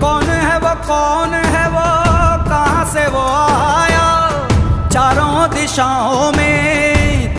कौन है वो कौन है वो कहाँ से वो आया? चारों दिशाओं में